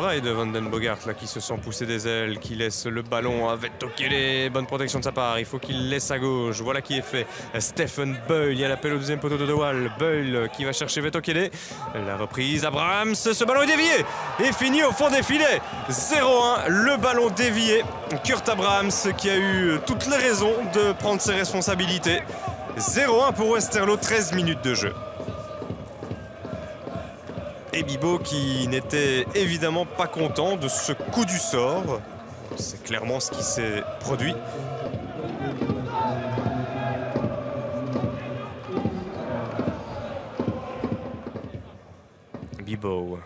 travail de Van Den Bogart là qui se sent pousser des ailes, qui laisse le ballon à Vetokele. Bonne protection de sa part. Il faut qu'il laisse à gauche. Voilà qui est fait. Stephen Boyle. Il y a l'appel au deuxième poteau de De Waal. Boyle qui va chercher Vetokele. La reprise. Abrahams. Ce ballon est dévié. Et fini au fond des filets. 0-1. Le ballon dévié. Kurt Abrahams qui a eu toutes les raisons de prendre ses responsabilités. 0-1 pour Westerlo. 13 minutes de jeu. Et Bibo qui n'était évidemment pas content de ce coup du sort. C'est clairement ce qui s'est produit. Bibo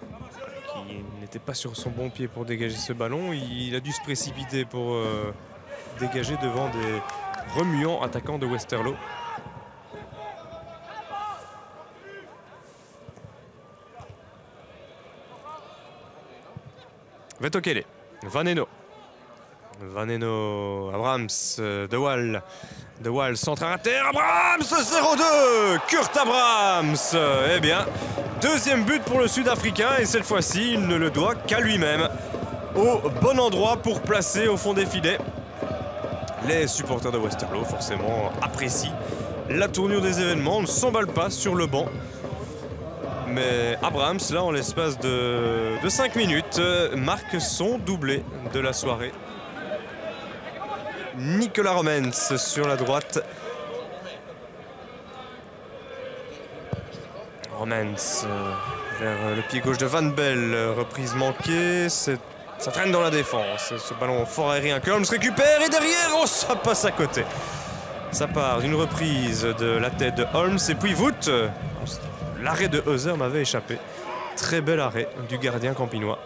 qui n'était pas sur son bon pied pour dégager ce ballon. Il a dû se précipiter pour euh, dégager devant des remuants attaquants de Westerlo. Vetokele, Vaneno. Vaneno, Abrams, De Waal. De Waal, centre à terre, Abrams, 0-2 Kurt Abrams Eh bien, deuxième but pour le Sud-Africain et cette fois-ci, il ne le doit qu'à lui-même. Au bon endroit pour placer au fond des filets. Les supporters de Westerlo, forcément, apprécient la tournure des événements. Ne s'emballe pas sur le banc. Mais Abrahams, là, en l'espace de, 5 minutes, euh, marque son doublé de la soirée. Nicolas Romens sur la droite. Romens euh, vers le pied gauche de Van Bell. Reprise manquée. Ça traîne dans la défense. Ce ballon fort aérien que Holmes récupère et derrière, oh, ça passe à côté. Ça part d'une reprise de la tête de Holmes et puis voûte. L'arrêt de Heuser m'avait échappé. Très bel arrêt du gardien campinois.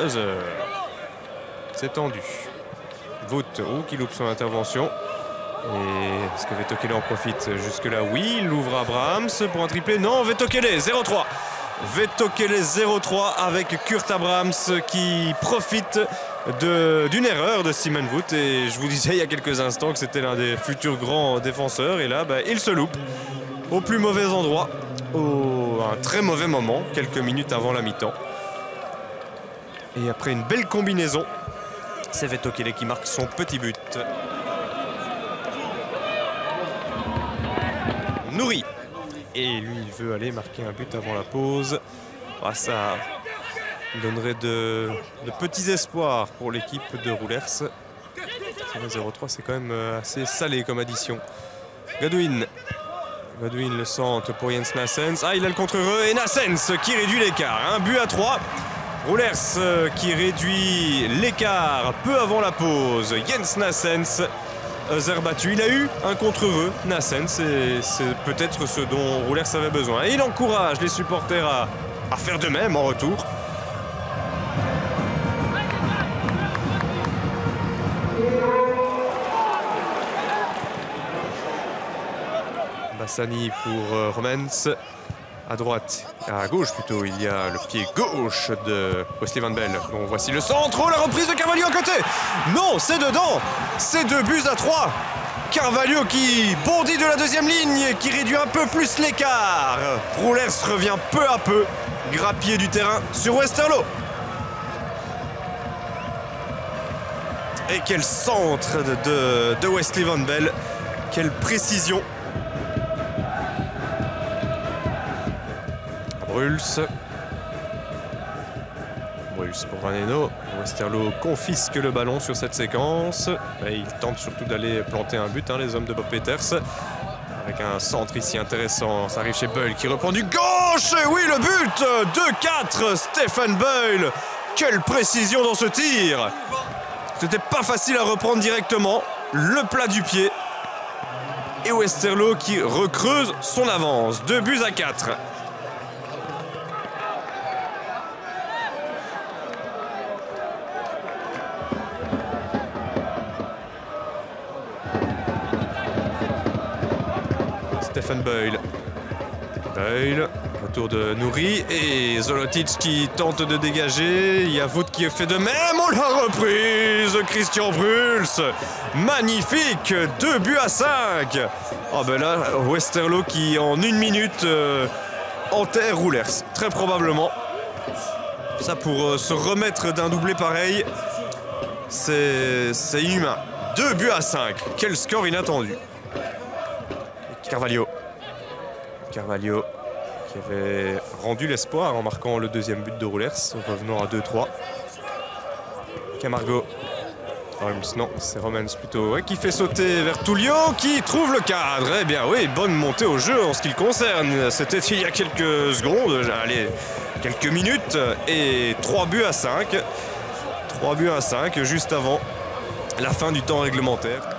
Heuser. C'est tendu. Voûte, ou qui loupe son intervention. Et est-ce que Vetokele en profite jusque-là? Oui, il ouvre Abrahams pour un triplé. Non, Vetokele, 0-3. Vetokele 0-3 avec Kurt Abrahams qui profite d'une erreur de Simon Voot. Et je vous disais il y a quelques instants que c'était l'un des futurs grands défenseurs. Et là, bah, il se loupe au plus mauvais endroit, au un très mauvais moment, quelques minutes avant la mi-temps. Et après une belle combinaison, c'est Vetokele qui marque son petit but. Nourri. Et lui, il veut aller marquer un but avant la pause. Ah, ça donnerait de, petits espoirs pour l'équipe de Roulers. 0-3, c'est quand même euh, assez salé comme addition. Godwin. Godwin le centre pour Jens Nassens. Ah, il a le contre-heureux et Nassens qui réduit l'écart. Un but à 3. Roulers euh, qui réduit l'écart peu avant la pause. Jens Nassens battu. Il a eu un contre-heureux, Nassens, c'est peut-être ce dont Roulers avait besoin. Et il encourage les supporters à faire de même en retour. Bassani pour euh, Romans. À droite, à gauche plutôt, il y a le pied gauche de Wesley Van Bell. Bon, voici le centre. Oh, la reprise de Carvalho à côté Non, c'est dedans C'est deux buts à trois Carvalho qui bondit de la deuxième ligne, qui réduit un peu plus l'écart. Roulers revient peu à peu, grappier du terrain sur Westerlo. Et quel centre de, de Wesley Van Bell. Quelle précision Bruls. Bruls pour Vaneno. Westerlo confisque le ballon sur cette séquence. Il tente surtout d'aller planter un but, hein, les hommes de Bob Peters. Avec un centre ici intéressant. Ça arrive chez Boyle qui reprend du gauche. Et oui, le but 2-4. Stephen Boyle. Quelle précision dans ce tir. C'était pas facile à reprendre directement. Le plat du pied. Et Westerlo qui recreuse son avance. Deux buts à 4. Stephen Boyle. Boyle retour de Nouri et Zolotic qui tente de dégager. Yavout qui fait de même. On l'a reprise Christian Bruls Magnifique 2 buts à 5 Oh ben là, Westerlo qui en une minute euh, enterre Roulers. Très probablement. Ça pour euh, se remettre d'un doublé pareil, c'est inhumain. 2 buts à 5. Quel score inattendu. Carvalho. Carvalho qui avait rendu l'espoir en marquant le deuxième but de Roulers, revenant à 2-3. Camargo. non, c'est Romans plutôt qui fait sauter vers Tullio qui trouve le cadre. Eh bien oui, bonne montée au jeu en ce qui le concerne. C'était il y a quelques secondes, allez, quelques minutes et 3 buts à 5. 3 buts à 5 juste avant la fin du temps réglementaire.